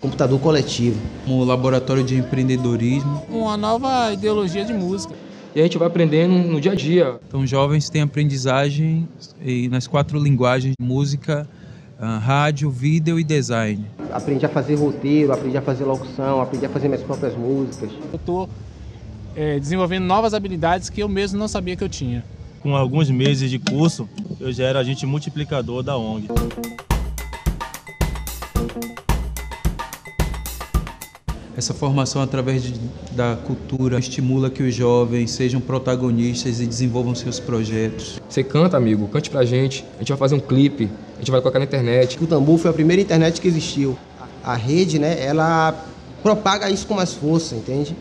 Computador coletivo. Um laboratório de empreendedorismo. Uma nova ideologia de música. E a gente vai aprendendo no dia a dia. Então, jovens têm aprendizagem nas quatro linguagens: música, ah, rádio, vídeo e design. Aprendi a fazer roteiro, aprendi a fazer locução, aprendi a fazer minhas próprias músicas. Eu estou é, desenvolvendo novas habilidades que eu mesmo não sabia que eu tinha. Com alguns meses de curso, eu já era agente multiplicador da ONG. Essa formação através de, da cultura estimula que os jovens sejam protagonistas e desenvolvam seus projetos. Você canta, amigo, cante pra gente. A gente vai fazer um clipe, a gente vai colocar na internet. O Tambor foi a primeira internet que existiu. A rede, né, ela propaga isso com mais força, entende?